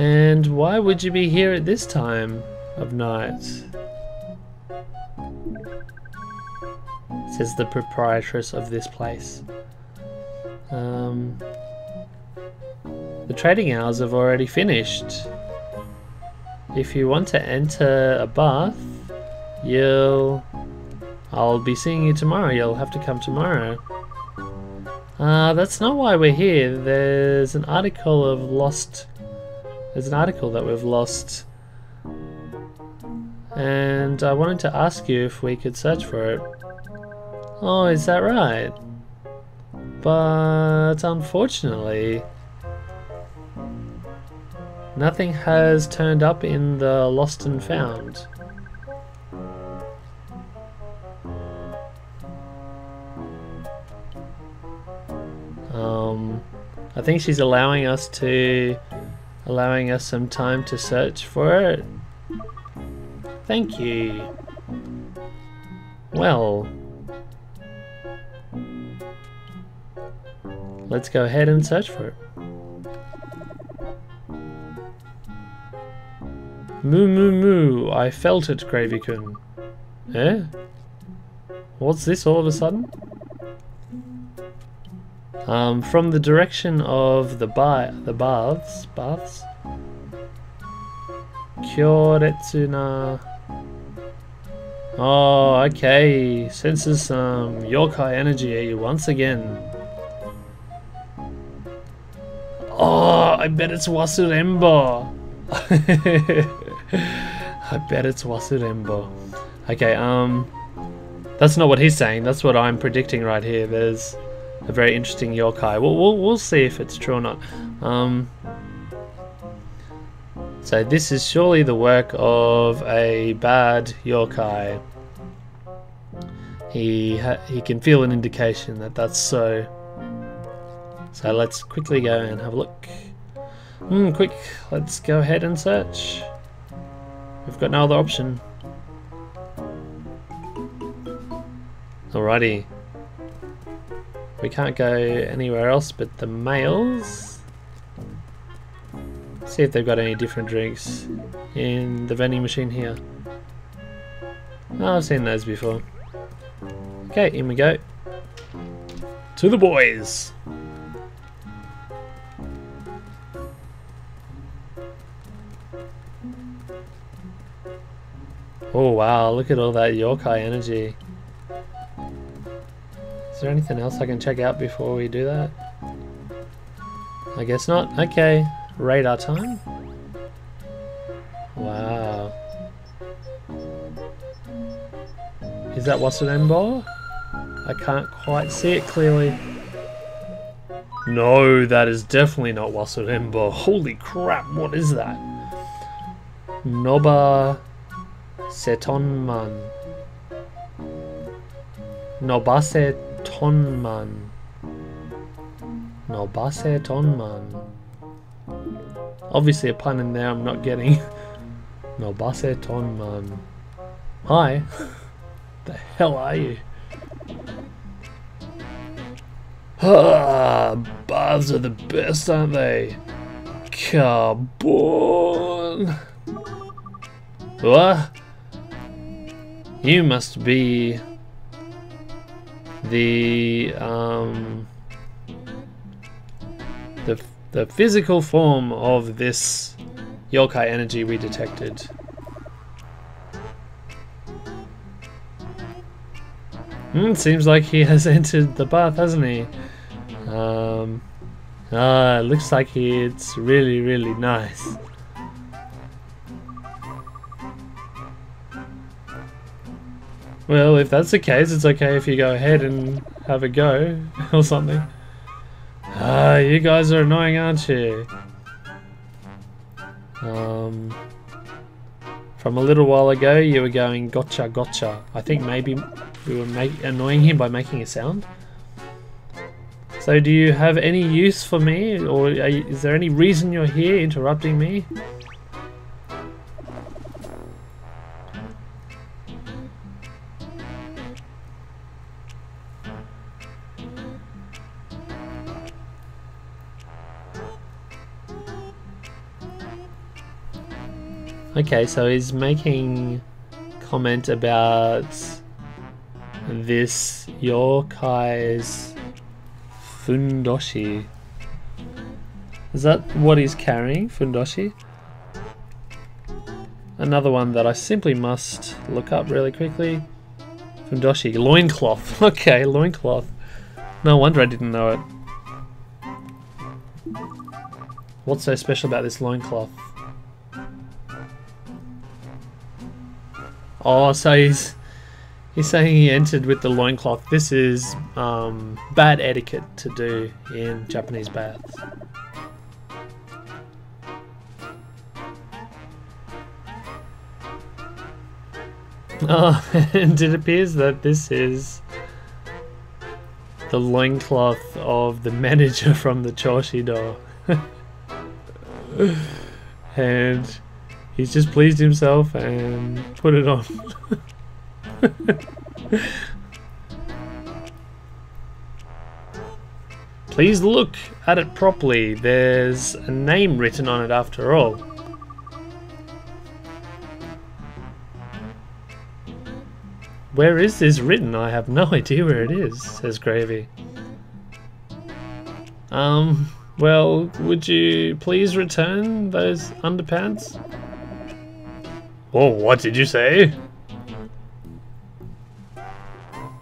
And why would you be here at this time of night? Says the proprietress of this place. Um, the trading hours have already finished. If you want to enter a bath, you'll... I'll be seeing you tomorrow. You'll have to come tomorrow. Uh, that's not why we're here. There's an article of lost... There's an article that we've lost. And I wanted to ask you if we could search for it. Oh, is that right? But unfortunately, nothing has turned up in the lost and found. Um, I think she's allowing us to allowing us some time to search for it. Thank you. Well, let's go ahead and search for it. Moo moo moo, I felt it, Gravy-kun. Eh? What's this all of a sudden? Um, from the direction of the ba the baths, baths. Kyoretsuna. Oh, okay. Senses some yokai energy once again. Oh, I bet it's Wasurembo. I bet it's Wasurembo. Okay, um, that's not what he's saying. That's what I'm predicting right here. There's a very interesting yokai. We'll, we'll, we'll see if it's true or not. Um, so this is surely the work of a bad yokai. He he can feel an indication that that's so. So let's quickly go and have a look. Hmm, quick, let's go ahead and search. We've got no other option. Alrighty. We can't go anywhere else but the males. See if they've got any different drinks in the vending machine here. Oh, I've seen those before. Okay, in we go. To the boys! Oh wow, look at all that yokai energy. Is there anything else I can check out before we do that? I guess not. Okay, radar time. Wow. Is that Wasurembo? I can't quite see it clearly. No, that is definitely not Wasurembo. Holy crap, what is that? Noba Setonman. Nobase Tonman. Nobase Tonman. Obviously a pun in there I'm not getting. No, Nobase Tonman. Hi. the hell are you? Ah, baths are the best, aren't they? Carbon. What? You must be the um the the physical form of this yokai energy we detected. Hmm, seems like he has entered the bath, hasn't he? Um, ah, looks like it's really, really nice. Well, if that's the case, it's okay if you go ahead and have a go or something. Ah, you guys are annoying, aren't you? Um, from a little while ago, you were going gotcha, gotcha. I think maybe we were make, annoying him by making a sound. So do you have any use for me, or you, is there any reason you're here interrupting me? Okay, so he's making comment about this Yorkai's Fundoshi. Is that what he's carrying, Fundoshi? Another one that I simply must look up really quickly. Fundoshi, loincloth. Okay, loincloth. No wonder I didn't know it. What's so special about this loincloth? Oh, so he's he's saying he entered with the loincloth. This is um, bad etiquette to do in Japanese baths. Oh, and it appears that this is the loincloth of the manager from the Choshido. and he's just pleased himself and put it on. Please look at it properly. There's a name written on it after all. Where is this written? I have no idea where it is, says Gravy. Um, well, would you please return those underpants? Oh, what did you say?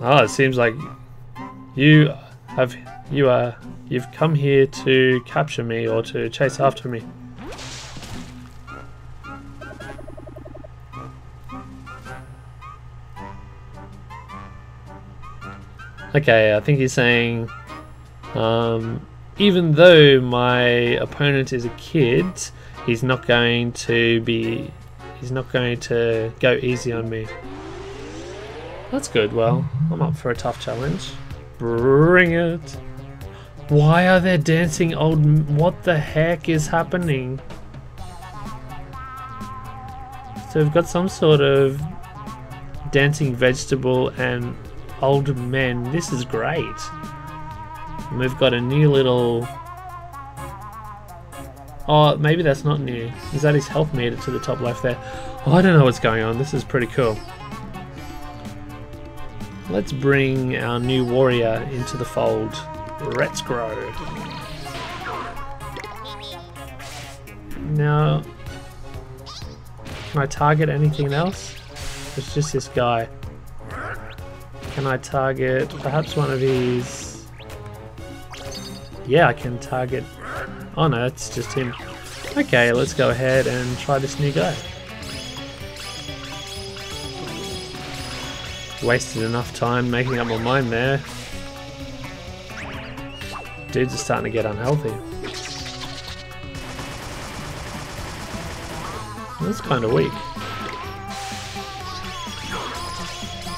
Oh, it seems like you have you are you've come here to capture me or to chase after me. Okay, I think he's saying, um, even though my opponent is a kid, he's not going to be, he's not going to go easy on me. That's good, well, I'm up for a tough challenge. Bring it! Why are there dancing old, what the heck is happening? So we've got some sort of dancing vegetable and old men. This is great. And we've got a new little... Oh, maybe that's not new. Is that his health meter to the top left there? Oh, I don't know what's going on. This is pretty cool. Let's bring our new warrior into the fold. Let's grow. Now, can I target anything else? It's just this guy. Can I target perhaps one of these? Yeah, I can target... Oh no, it's just him. Okay, let's go ahead and try this new guy. Wasted enough time making up my mind there. Dudes are starting to get unhealthy. That's kind of weak.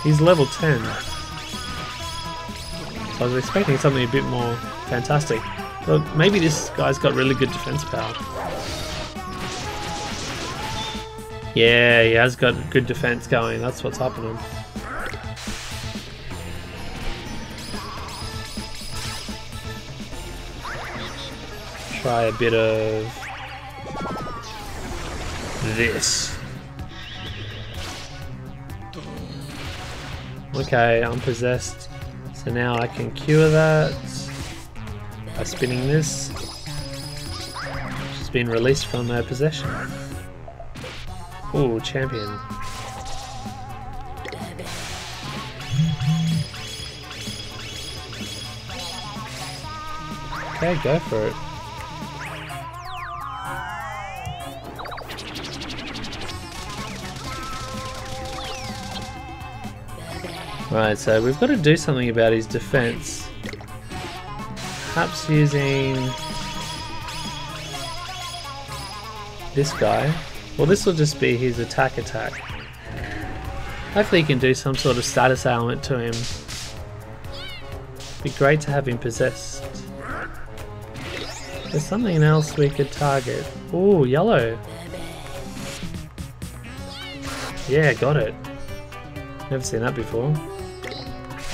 He's level 10. So I was expecting something a bit more fantastic. But maybe this guy's got really good defense power. Yeah, he has got good defense going. That's what's happening. Try a bit of this. Okay, I'm possessed. So now I can cure that by spinning this. She's been released from her possession. Ooh, champion. Okay, go for it. Right, so we've got to do something about his defense. Perhaps using this guy. Well, this will just be his attack attack. Hopefully he can do some sort of status ailment to him. Be great to have him possessed. There's something else we could target. Oh, yellow. Yeah, got it. Never seen that before.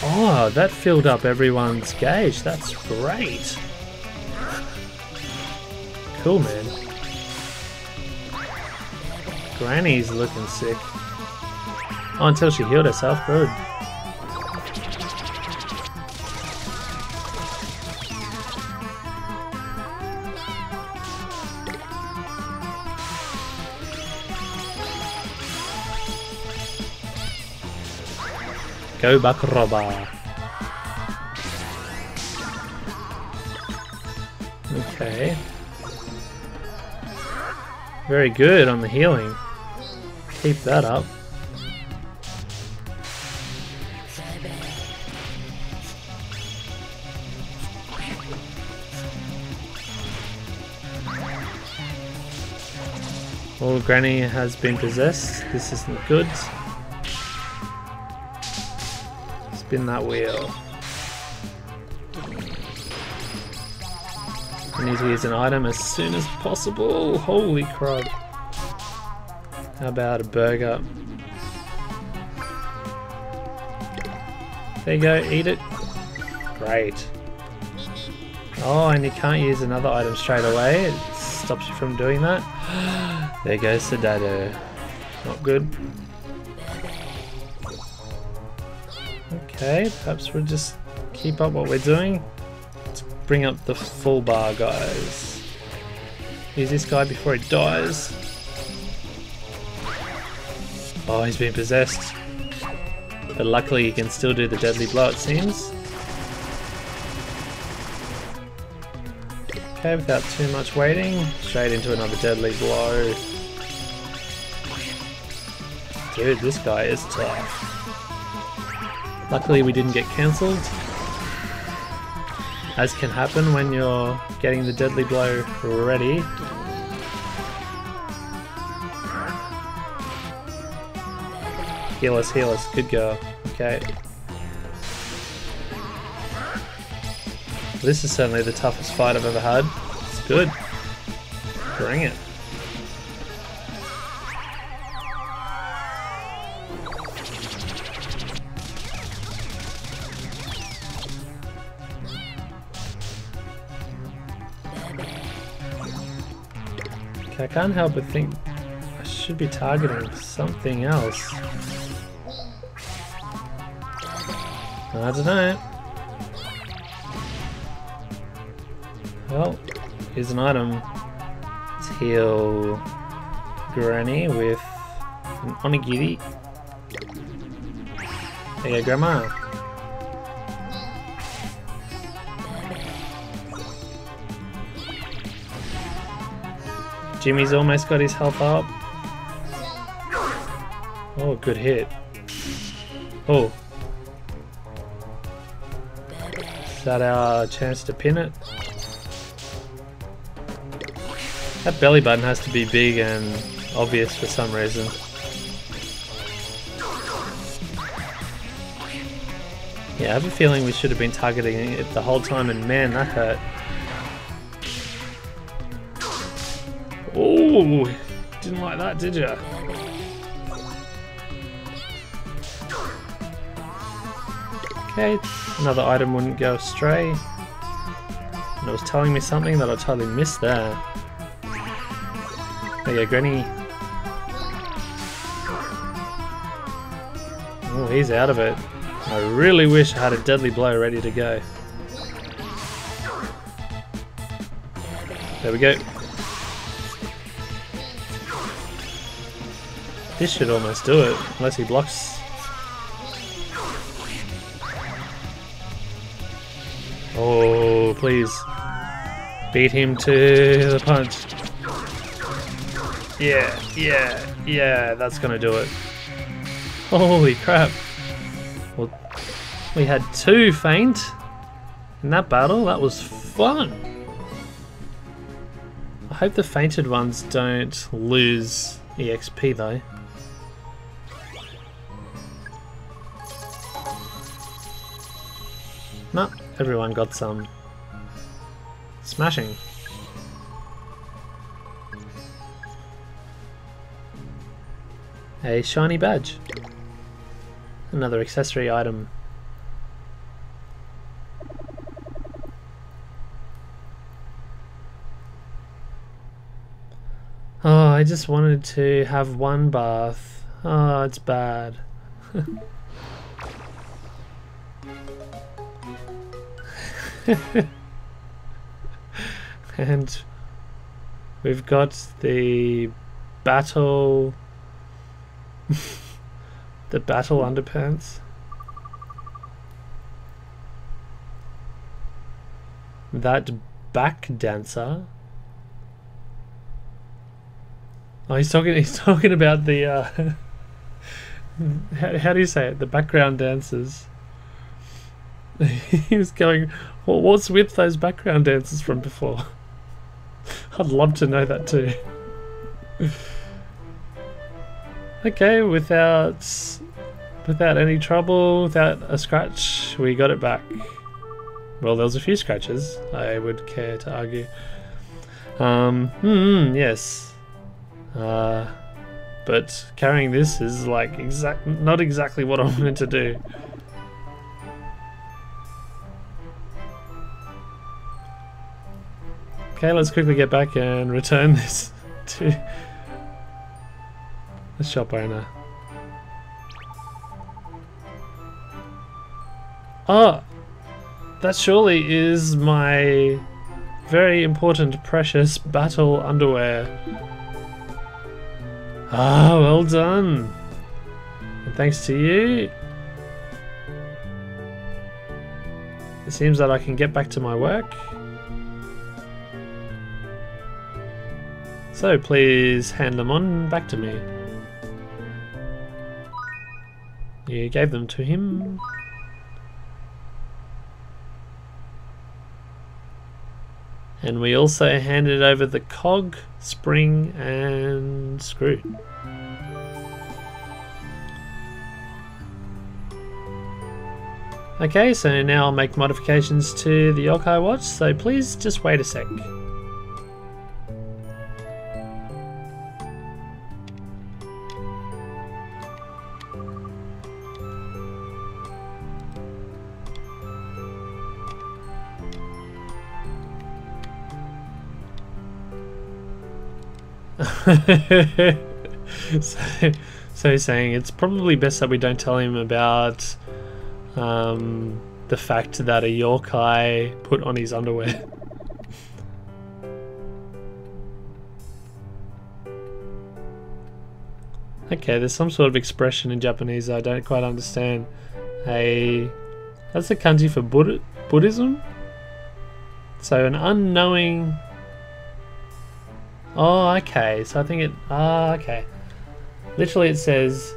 Oh, that filled up everyone's gauge. That's great. Cool, man. Granny's looking sick. Oh, until she healed herself. Good. Go back, Robber. Okay. Very good on the healing. Keep that up. Well, Granny has been possessed. This isn't good. Spin that wheel. I need to use an item as soon as possible. Holy crud. How about a burger? There you go, eat it. Great. Oh, and you can't use another item straight away. It stops you from doing that. there goes the dado. Not good. Okay, perhaps we'll just keep up what we're doing. Let's bring up the full bar, guys. Use this guy before he dies. Oh, he's been possessed. But luckily he can still do the deadly blow, it seems. Okay, without too much waiting, straight into another deadly blow. Dude, this guy is tough. Luckily we didn't get cancelled. As can happen when you're getting the deadly blow ready. Heal us, heal us. Good girl. Okay. This is certainly the toughest fight I've ever had. It's good. Bring it. I can't help but think I should be targeting something else. I don't know. Well, here's an item. Let's heal Granny with an onigiri. There you go, Grandma. Jimmy's almost got his health up. Oh, good hit. Oh, Is that our chance to pin it? That belly button has to be big and obvious for some reason. Yeah, I have a feeling we should have been targeting it the whole time and man, that hurt. Oh, didn't like that, did ya? Okay, another item wouldn't go astray. And it was telling me something that I totally missed there. There you go, Granny. Oh, he's out of it. I really wish I had a deadly blow ready to go. There we go. This should almost do it, unless he blocks Oh, please. Beat him to the punch. Yeah, yeah, yeah, that's gonna do it. Holy crap. Well, we had two faint in that battle. That was fun. I hope the fainted ones don't lose EXP though. No, everyone got some. Smashing. A shiny badge. Another accessory item. Oh I just wanted to have one bath. Oh, it's bad. and we've got the battle the battle underpants. That back dancer. Oh he's talking he's talking about the uh how, how do you say it? The background dancers he was going well, what's with those background dancers from before I'd love to know that too. okay, without without any trouble, without a scratch, we got it back. Well, there was a few scratches, I would care to argue. Um, hmm, yes. Uh, but carrying this is like exact, not exactly what I wanted to do. Okay, let's quickly get back and return this to the shop owner. Ah, that surely is my very important, precious battle underwear. Ah, well done. And thanks to you, it seems that I can get back to my work. So please hand them on back to me. You gave them to him. And we also handed over the cog, spring and screw. Okay, so now I'll make modifications to the Yokai watch, so please just wait a sec. So, so he's saying it's probably best that we don't tell him about um, the fact that a yokai put on his underwear. okay, there's some sort of expression in Japanese I don't quite understand. A that's a kanji for Buddhism. So an unknowing Oh, okay. So I think it. Ah, okay. Literally, it says,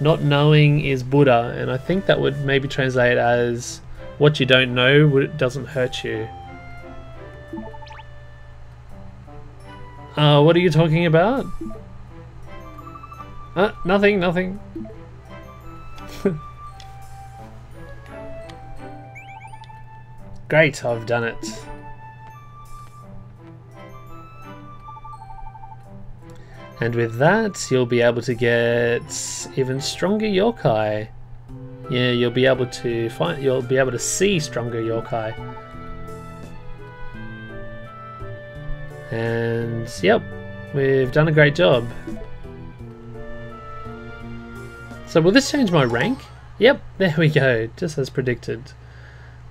"Not knowing is Buddha," and I think that would maybe translate as, "What you don't know doesn't hurt you." Uh, what are you talking about? Uh, nothing, nothing. Great, I've done it. And with that, you'll be able to get even stronger yokai. Yeah, you'll be able to find you'll be able to see stronger yokai. And yep, we've done a great job. So will this change my rank? Yep, there we go, just as predicted.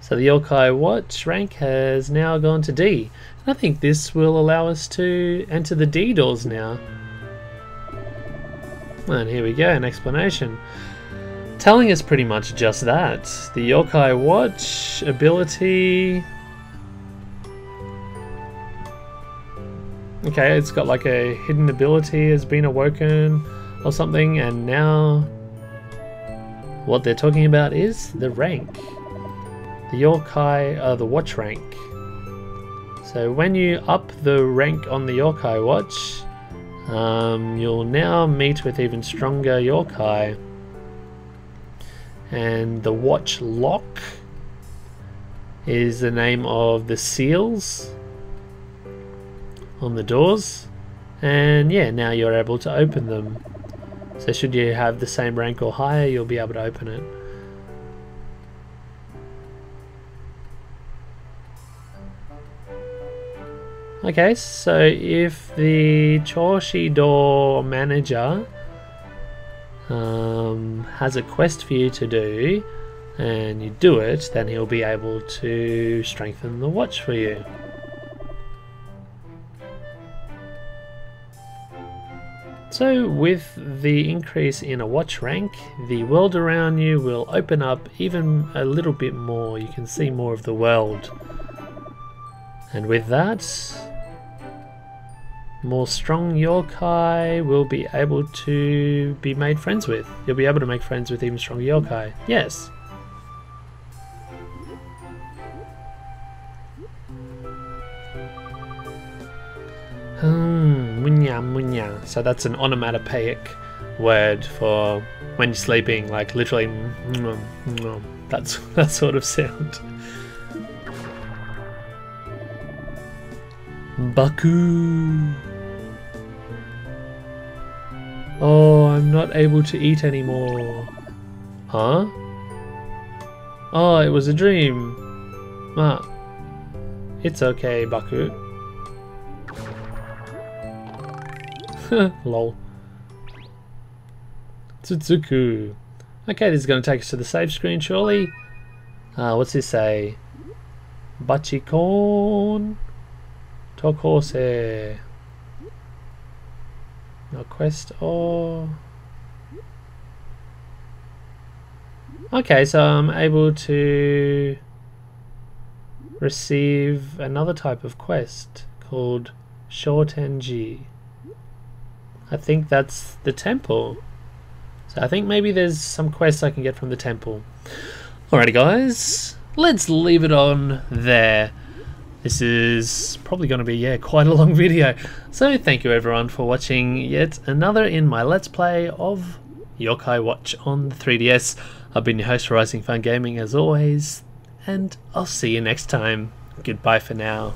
So the Yokai Watch rank has now gone to D. And I think this will allow us to enter the D doors now. And here we go, an explanation. Telling us pretty much just that. The Yokai Watch ability... Okay, it's got like a hidden ability has been awoken or something, and now what they're talking about is the rank. The Yokai, uh, the watch rank. So when you up the rank on the Yokai watch, um, you'll now meet with even stronger yokai. And the Watch Lock is the name of the seals on the doors. And yeah, now you're able to open them. So should you have the same rank or higher, you'll be able to open it. Okay, so if the Choshido manager um, has a quest for you to do, and you do it, then he'll be able to strengthen the watch for you. So with the increase in a watch rank, the world around you will open up even a little bit more. You can see more of the world. And with that, more strong yokai will be able to be made friends with. You'll be able to make friends with even stronger yokai. Yes. Hmm, munya munya. So that's an onomatopoeic word for when you're sleeping, like literally mm, mm, that's that sort of sound. Baku. Oh, I'm not able to eat anymore. Huh? Oh, it was a dream. Ah. It's okay, Baku. Lol. Tsutsuku. Okay, this is going to take us to the save screen, surely. Uh, what's this say? Bachikon Tokose. No quest or... Okay, so I'm able to receive another type of quest called Shotenji. I think that's the temple. So I think maybe there's some quests I can get from the temple. Alrighty guys, let's leave it on there. This is probably going to be, yeah, quite a long video. So thank you everyone for watching yet another in my Let's Play of Yokai Watch on the 3DS. I've been your host for Rising Fun Gaming as always, and I'll see you next time. Goodbye for now.